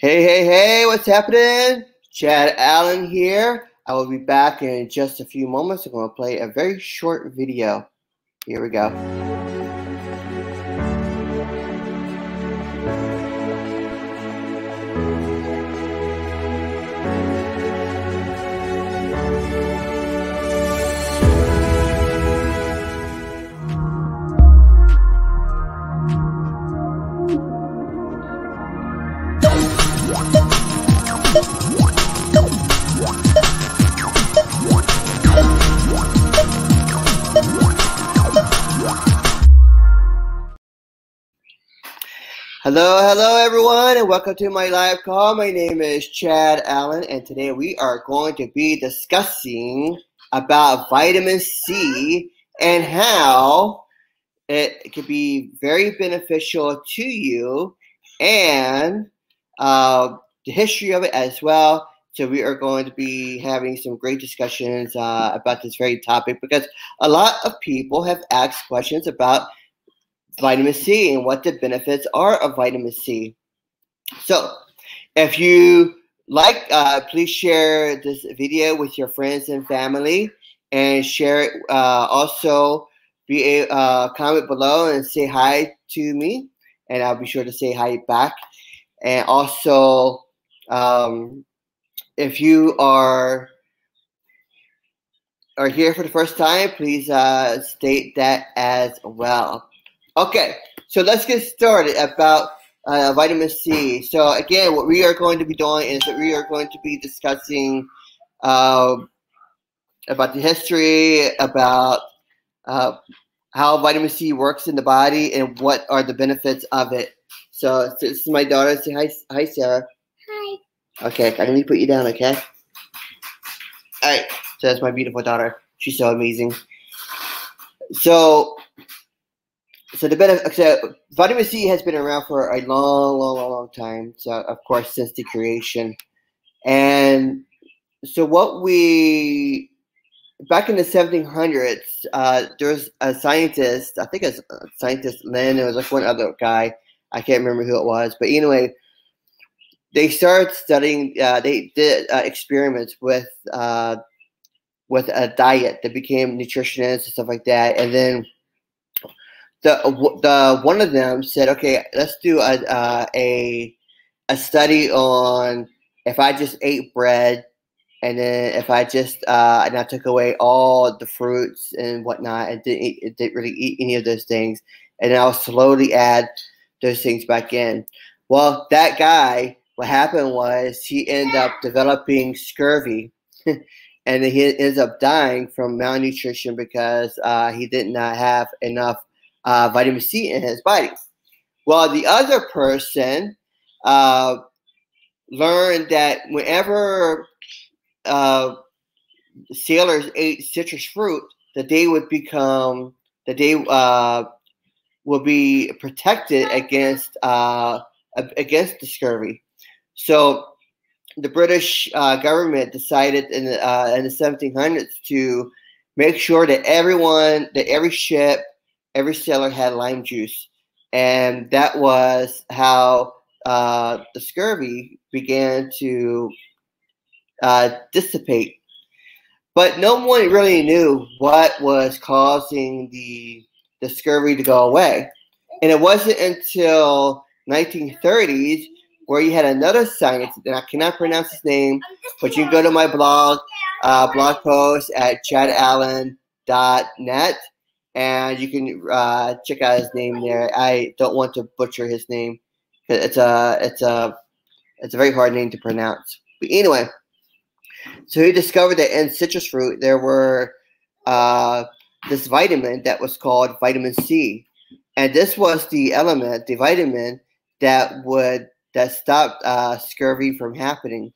Hey, hey, hey, what's happening? Chad Allen here. I will be back in just a few moments. I'm going to play a very short video. Here we go. Hello, hello, everyone, and welcome to my live call. My name is Chad Allen, and today we are going to be discussing about vitamin C and how it can be very beneficial to you and uh, the history of it as well. So we are going to be having some great discussions uh, about this very topic because a lot of people have asked questions about vitamin C and what the benefits are of vitamin C. So, if you like, uh, please share this video with your friends and family and share it. Uh, also, be a uh, comment below and say hi to me, and I'll be sure to say hi back. And also, um, if you are are here for the first time, please uh, state that as well. Okay, so let's get started about uh, vitamin C. So again, what we are going to be doing is that we are going to be discussing uh, about the history, about uh, how vitamin C works in the body, and what are the benefits of it. So, so this is my daughter. Say hi, hi, Sarah. Hi. Okay, I'm gonna put you down. Okay. All right. So that's my beautiful daughter. She's so amazing. So so the benefit, so vitamin C has been around for a long, long, long, long time. So of course, since the creation, and so what we back in the 1700s, uh, there was a scientist. I think a scientist Lind. There was like one other guy. I can't remember who it was, but anyway, they started studying. Uh, they did uh, experiments with uh, with a diet that became nutritionists and stuff like that, and then the the one of them said, "Okay, let's do a uh, a a study on if I just ate bread, and then if I just uh, and I took away all the fruits and whatnot, and didn't eat, didn't really eat any of those things, and I'll slowly add those things back in." Well, that guy, what happened was he ended up developing scurvy. and he ends up dying from malnutrition because uh, he did not have enough uh, vitamin C in his body. Well, the other person uh, learned that whenever uh, sailors ate citrus fruit, that they would become that they uh, will be protected against uh, against the scurvy. So the British uh, government decided in uh, in the 1700s to make sure that everyone, that every ship every sailor had lime juice, and that was how uh, the scurvy began to uh, dissipate. But no one really knew what was causing the the scurvy to go away, and it wasn't until 1930s where you had another scientist, and I cannot pronounce his name, but you can go to my blog, uh, blog post at chadallan.net and you can uh, check out his name there. I don't want to butcher his name it's a it's a it's a very hard name to pronounce. But anyway, so he discovered that in citrus fruit there were uh, this vitamin that was called vitamin C, and this was the element, the vitamin that would that stopped uh, scurvy from happening.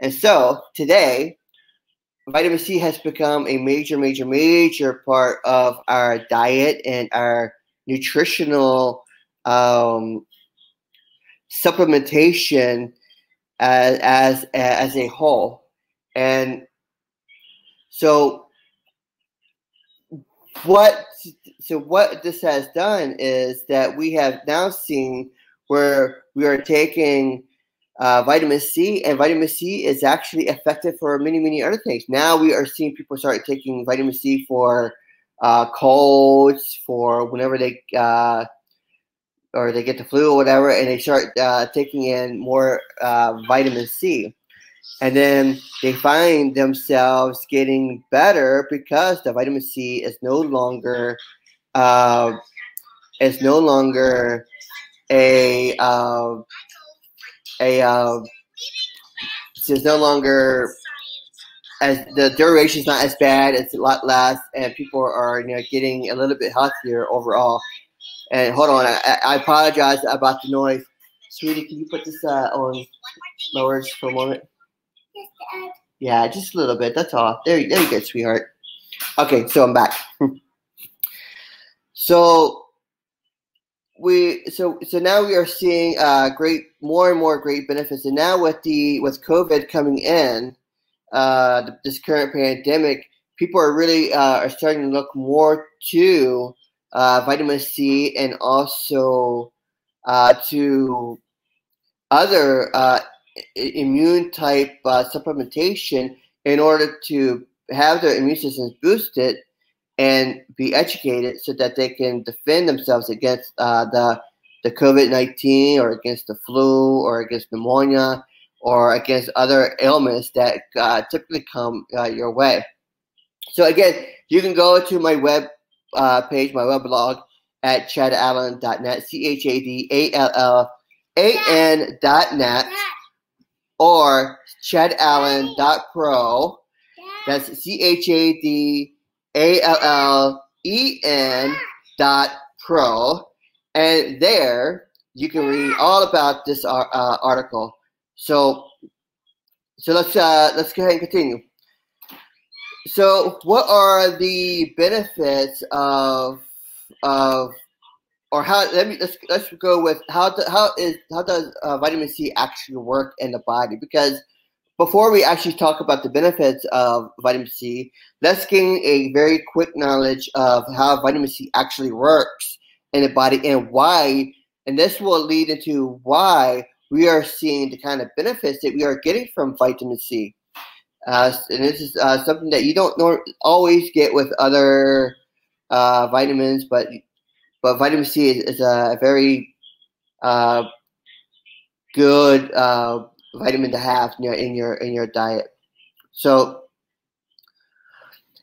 And so today, vitamin C has become a major, major, major part of our diet and our nutritional um, supplementation as, as as a whole. And so, what so what this has done is that we have now seen where we are taking uh, vitamin C, and vitamin C is actually effective for many, many other things. Now we are seeing people start taking vitamin C for uh, colds, for whenever they uh, or they get the flu or whatever, and they start uh, taking in more uh, vitamin C, and then they find themselves getting better because the vitamin C is no longer uh, is no longer a a uh, it's no longer as the duration is not as bad. It's a lot less, and people are you know getting a little bit healthier overall. And hold on, I, I apologize about the noise, sweetie. Can you put this uh, on lower for a moment? Yeah, just a little bit. That's all. There, there you go, sweetheart. Okay, so I'm back. so we so so now we are seeing uh, great more and more great benefits, and now with the with COVID coming in, uh, this current pandemic, people are really uh, are starting to look more to uh, vitamin C and also uh, to other uh, immune type uh, supplementation in order to have their immune systems boosted and be educated so that they can defend themselves against uh, the the COVID nineteen or against the flu or against pneumonia or against other ailments that uh, typically come uh, your way. So again, you can go to my web uh, page, my web blog at chadallan.net, C H A D A L L A N dot net, or chadallen.pro. That's C H A D a L L E N dot pro. And there you can read all about this uh, uh, article. So, so let's uh, let's go ahead and continue. So, what are the benefits of of or how? Let me let's let's go with how do, how is how does uh, vitamin C actually work in the body? Because before we actually talk about the benefits of vitamin C, let's gain a very quick knowledge of how vitamin C actually works in the body and why. And this will lead into why we are seeing the kind of benefits that we are getting from vitamin C. Uh, and this is uh, something that you don't always get with other uh, vitamins, but but vitamin C is, is a very uh, good uh, vitamin to have in your in your in your diet. So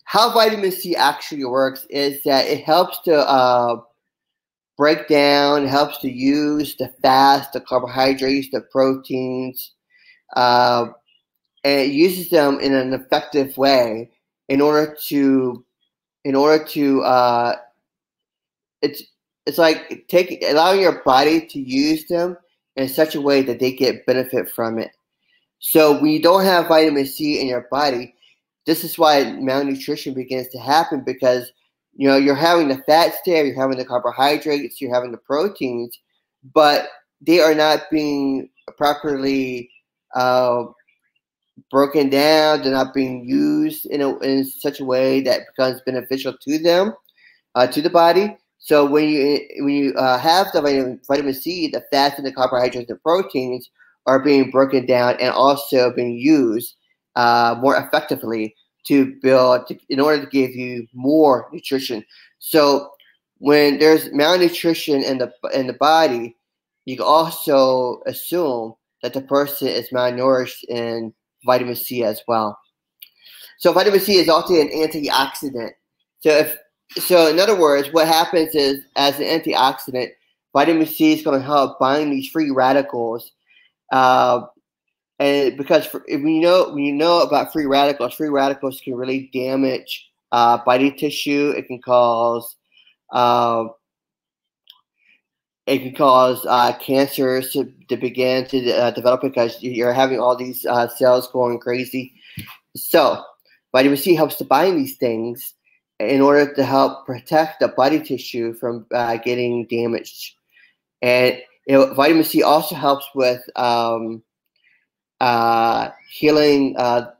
how vitamin C actually works is that it helps to uh, break down, helps to use the fats, the carbohydrates, the proteins, uh, and it uses them in an effective way in order to in order to uh, it's it's like taking allowing your body to use them in such a way that they get benefit from it. So when you don't have vitamin C in your body, this is why malnutrition begins to happen because you know you're having the fats there, you're having the carbohydrates, you're having the proteins, but they are not being properly uh, broken down. They're not being used in a, in such a way that becomes beneficial to them, uh, to the body. So when you when you uh, have the vitamin, vitamin C, the fats and the carbohydrates and proteins are being broken down and also being used uh, more effectively to build to, in order to give you more nutrition. So when there's malnutrition in the in the body, you can also assume that the person is malnourished in vitamin C as well. So vitamin C is also an antioxidant. So if so in other words, what happens is as an antioxidant, vitamin C is going to help bind these free radicals. Uh, and because for, if we know when you know about free radicals, free radicals can really damage uh, body tissue. It can cause uh, it can cause uh, cancers to, to begin to uh, develop because you're having all these uh, cells going crazy. So vitamin C helps to bind these things in order to help protect the body tissue from uh, getting damaged. And you know, vitamin C also helps with um, uh, healing, uh,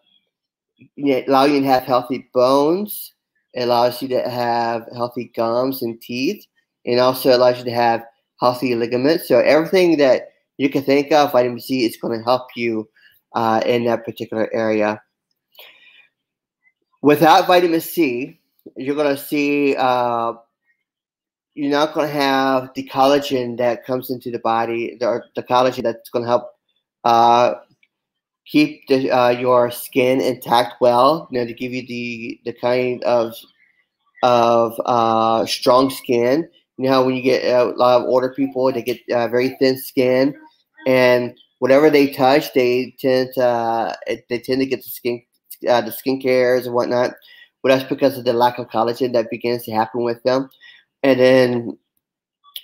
you know, you to have healthy bones. It allows you to have healthy gums and teeth, and also allows you to have healthy ligaments. So everything that you can think of, vitamin C is going to help you uh, in that particular area. Without vitamin C, you're going to see uh, you're not going to have the collagen that comes into the body, the, the collagen that's going to help uh, keep the, uh, your skin intact well, you know, to give you the, the kind of of uh, strong skin. You know when you get a lot of older people, they get uh, very thin skin, and whatever they touch, they tend to uh, they tend to get the skin uh, the skin cares and whatnot. But that's because of the lack of collagen that begins to happen with them, and then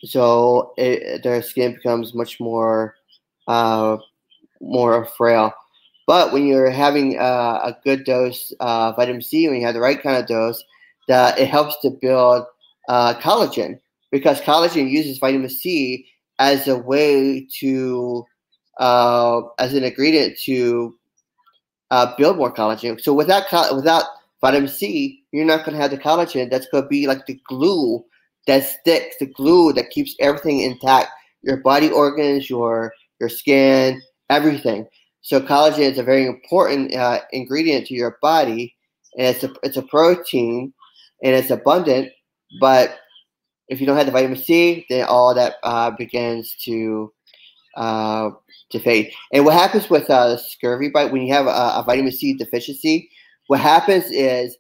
so it, their skin becomes much more uh, more frail. But when you're having uh, a good dose of vitamin C, when you have the right kind of dose, that it helps to build uh, collagen because collagen uses vitamin C as a way to uh, as an ingredient to uh, build more collagen. So without without vitamin C, you're not going to have the collagen. That's going to be like the glue that sticks, the glue that keeps everything intact. Your body organs, your your skin, everything. So collagen is a very important uh, ingredient to your body, and it's a it's a protein, and it's abundant. But if you don't have the vitamin C, then all that uh, begins to uh, to fade. And what happens with uh, scurvy bite when you have a, a vitamin C deficiency? What happens is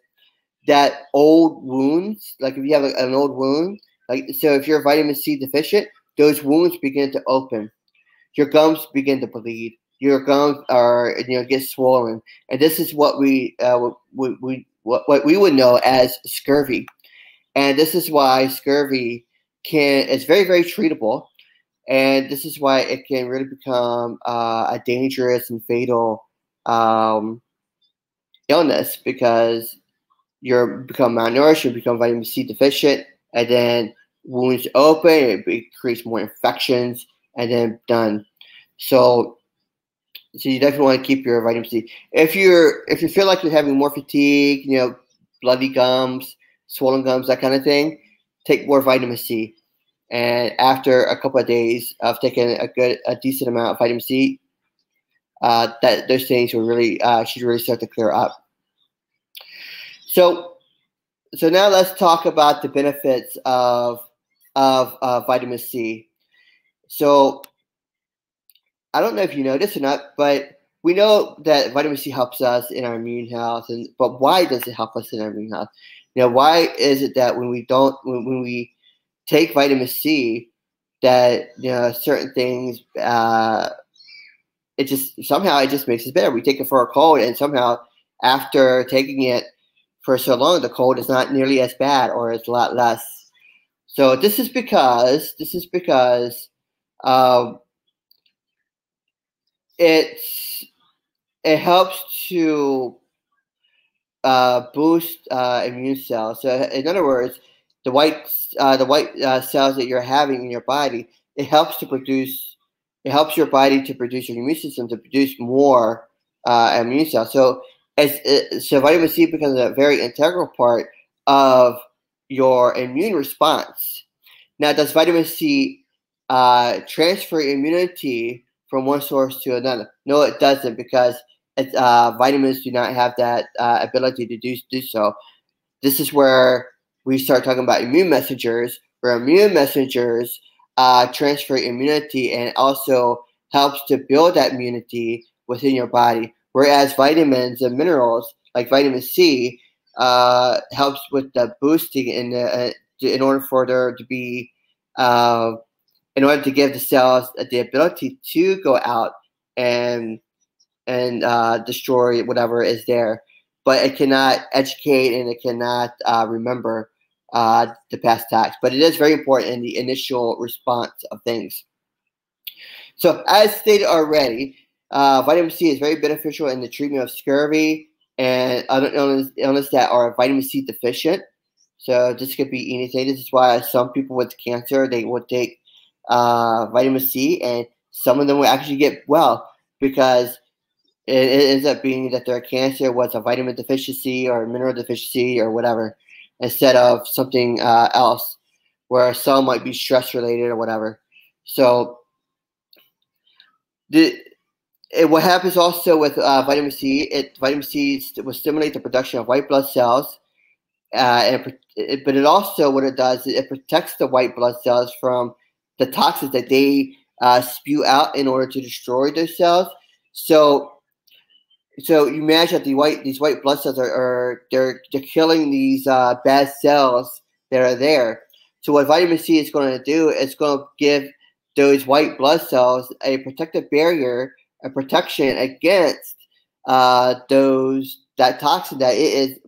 that old wounds, like if you have an old wound, like so, if you're vitamin C deficient, those wounds begin to open. Your gums begin to bleed. Your gums are you know get swollen, and this is what we uh, we, we what, what we would know as scurvy, and this is why scurvy can is very very treatable, and this is why it can really become uh, a dangerous and fatal um, illness because you're become malnourished, you become vitamin C deficient, and then wounds open, it creates more infections, and then done. So so you definitely want to keep your vitamin C. If you're if you feel like you're having more fatigue, you know, bloody gums, swollen gums, that kind of thing, take more vitamin C. And after a couple of days of taking a good, a decent amount of vitamin C, uh, that those things will really uh, should really start to clear up. So, so now let's talk about the benefits of of uh, vitamin C. So I don't know if you know this or not, but we know that vitamin C helps us in our immune health, and but why does it help us in our immune health? You know, why is it that when we don't, when, when we take vitamin C, that you know certain things, uh, it just somehow it just makes us better. We take it for a cold, and somehow after taking it for so long, the cold is not nearly as bad, or it's a lot less. So this is because this is because. It it helps to uh, boost uh, immune cells. So, in other words, the white uh, the white uh, cells that you're having in your body, it helps to produce. It helps your body to produce your immune system to produce more uh, immune cells. So, as it, so vitamin C becomes a very integral part of your immune response. Now, does vitamin C uh, transfer immunity from one source to another. No, it doesn't because uh, vitamins do not have that uh, ability to do, do so. This is where we start talking about immune messengers, where immune messengers uh, transfer immunity and also helps to build that immunity within your body. Whereas vitamins and minerals like vitamin C uh, helps with the boosting in the, uh, in order for there to be uh, in order to give the cells the ability to go out and and uh, destroy whatever is there, but it cannot educate and it cannot uh, remember uh, the past attacks. But it is very important in the initial response of things. So, as stated already, uh, vitamin C is very beneficial in the treatment of scurvy and other illness, illness that are vitamin C deficient. So this could be anything. This is why some people with cancer they would take uh, vitamin C, and some of them will actually get well because it, it ends up being that their cancer was a vitamin deficiency or mineral deficiency or whatever, instead of something uh, else, where some might be stress related or whatever. So, the it, what happens also with uh, vitamin C, it vitamin C will stimulate the production of white blood cells, uh, and it, but it also what it does it protects the white blood cells from the toxins that they uh, spew out in order to destroy those cells. So, so you imagine that the white these white blood cells are, are they're they're killing these uh, bad cells that are there. So what vitamin C is going to do is going to give those white blood cells a protective barrier, a protection against uh, those that toxin that it is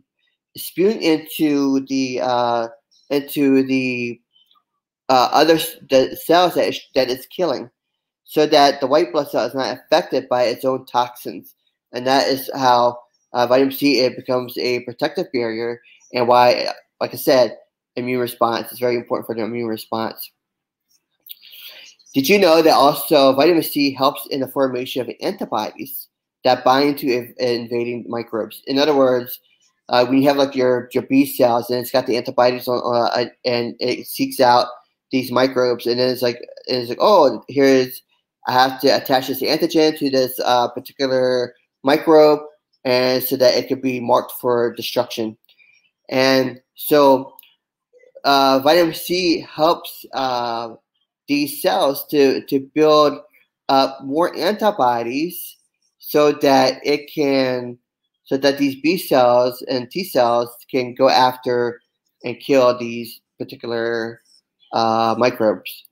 spewing into the uh, into the uh, other the cells that, that it's killing, so that the white blood cell is not affected by its own toxins, and that is how uh, vitamin C it becomes a protective barrier, and why, like I said, immune response is very important for the immune response. Did you know that also vitamin C helps in the formation of antibodies that bind to invading microbes? In other words, uh, when you have like your, your B cells and it's got the antibodies on, uh, and it seeks out these microbes, and then it's like it's like oh here's I have to attach this antigen to this uh, particular microbe, and so that it could be marked for destruction. And so uh, vitamin C helps uh, these cells to, to build up more antibodies so that it can so that these B cells and T cells can go after and kill these particular uh, microbes.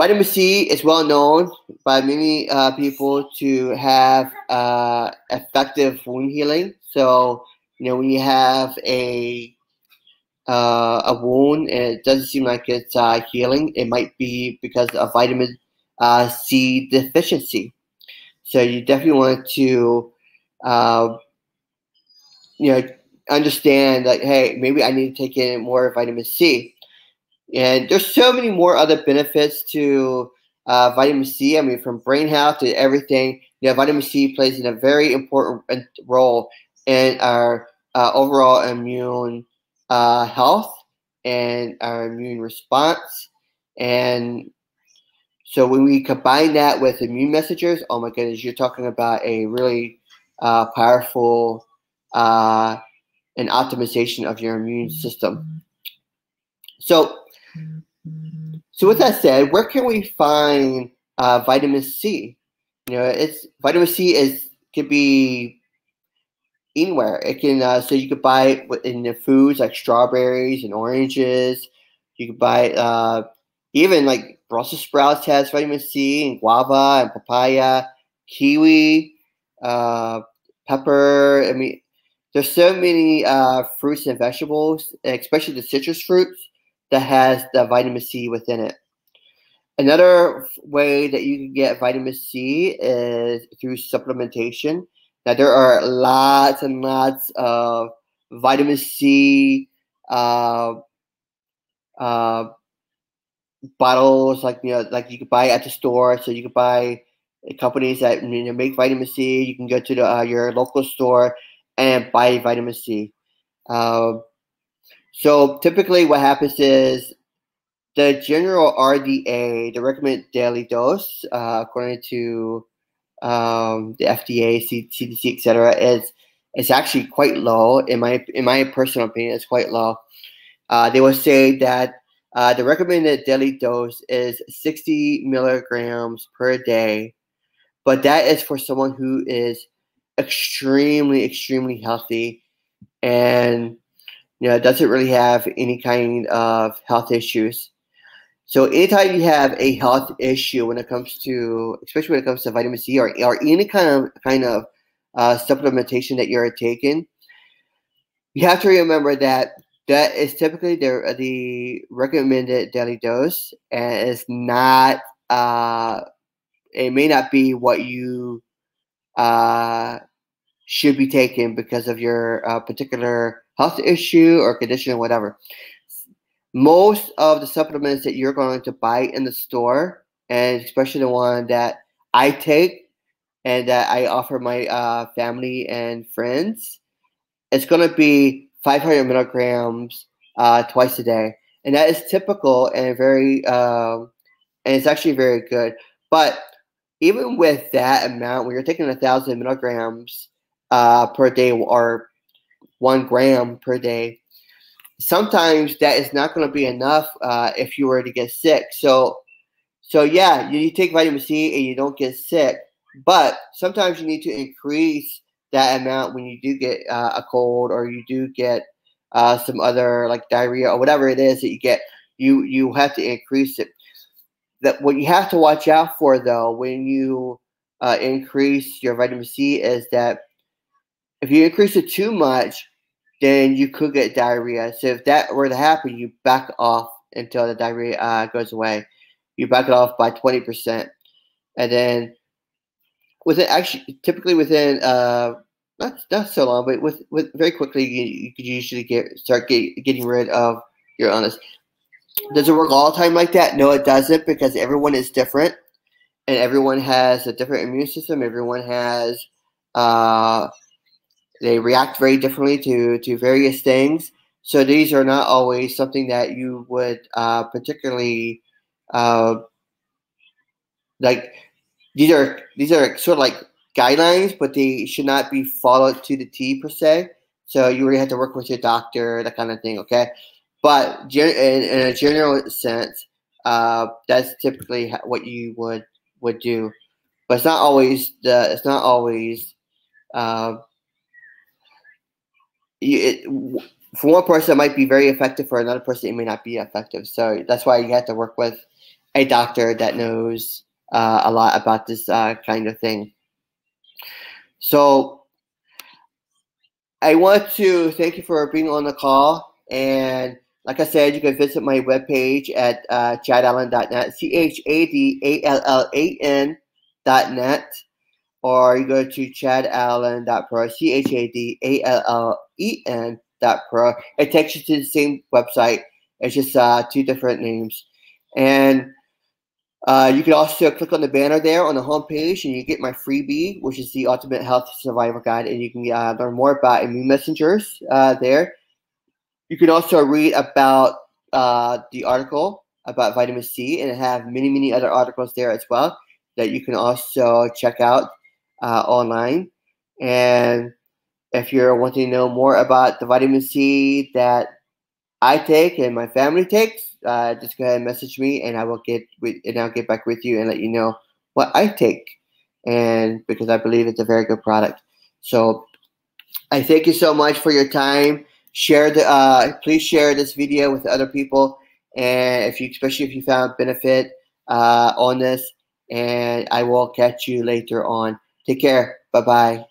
Vitamin C is well known by many uh, people to have uh, effective wound healing. So, you know, when you have a uh, a wound and it doesn't seem like it's uh, healing, it might be because of vitamin uh, C deficiency. So you definitely want to, uh, you know, understand like, hey, maybe I need to take in more vitamin C. And there's so many more other benefits to uh, vitamin C. I mean, from brain health to everything. You know, vitamin C plays in a very important role in our uh, overall immune uh, health and our immune response. And so when we combine that with immune messengers, oh my goodness, you're talking about a really uh, powerful uh, an optimization of your immune system. So, so with that said, where can we find uh, vitamin C? You know, it's vitamin C is could be anywhere. It can uh, so you could buy it in the foods like strawberries and oranges. You could buy uh, even like Brussels sprouts has vitamin C and guava and papaya, kiwi, uh, pepper. I mean, there's so many uh, fruits and vegetables, especially the citrus fruits, that has the vitamin C within it. Another way that you can get vitamin C is through supplementation. Now there are lots and lots of vitamin C uh, uh, bottles, like you know, like you could buy at the store. So you could buy companies that you know, make vitamin C. You can go to the, uh, your local store and buy vitamin C. Uh, so typically, what happens is the general RDA, the recommended daily dose, uh, according to um, the FDA, CDC, etc., is is actually quite low. In my in my personal opinion, it's quite low. Uh, they will say that uh, the recommended daily dose is 60 milligrams per day, but that is for someone who is extremely, extremely healthy and you know doesn't really have any kind of health issues. So anytime you have a health issue when it comes to, especially when it comes to vitamin C or, or any kind of kind of uh, supplementation that you're taking, you have to remember that that is typically the the recommended daily dose, and it's not. Uh, it may not be what you uh, should be taking because of your uh, particular health issue or condition whatever most of the supplements that you're going to buy in the store, and especially the one that I take and that I offer my uh, family and friends, it's going to be 500 milligrams uh, twice a day, and that is typical and very, um, and it's actually very good. But even with that amount, when you're taking a thousand milligrams uh, per day or one gram per day, sometimes that is not going to be enough uh, if you were to get sick. So, so yeah, you take vitamin C and you don't get sick, but sometimes you need to increase that amount when you do get uh, a cold or you do get uh, some other like diarrhea or whatever it is that you get. You you have to increase it that what you have to watch out for though when you uh, increase your vitamin C is that if you increase it too much, then you could get diarrhea. So if that were to happen, you back off until the diarrhea uh, goes away. You back it off by twenty percent, and then within actually typically within uh not not so long, but with with very quickly you, you could usually get start get, getting rid of your illness. Does it work all the time like that? No, it doesn't because everyone is different and everyone has a different immune system. Everyone has, uh, they react very differently to, to various things. So these are not always something that you would uh, particularly uh, like. These are these are sort of like guidelines, but they should not be followed to the T per se. So you really have to work with your doctor, that kind of thing. Okay, but in, in a general sense, uh, that's typically what you would would do. But it's not always the. It's not always. Uh, it, for one person, it might be very effective. For another person, it may not be effective. So that's why you have to work with a doctor that knows uh, a lot about this uh, kind of thing. So I want to thank you for being on the call and like I said, you can visit my webpage at uh, chadallan.net, C H A D A L L A N.net, or you go to chadallen.pro, C H A D A L L E N.pro. It takes you to the same website. It's just uh, two different names. And uh, you can also click on the banner there on the homepage and you get my freebie, which is the Ultimate Health Survival Guide. And you can uh, learn more about immune messengers uh, there. You can also read about uh, the article about vitamin C and have many, many other articles there as well that you can also check out uh, online. And if you're wanting to know more about the vitamin C that I take and my family takes, uh, just go ahead and message me, and I will get with, and I'll get back with you and let you know what I take, and because I believe it's a very good product. So I thank you so much for your time share the uh, please share this video with other people and if you especially if you found benefit uh, on this and i will catch you later on take care. Bye bye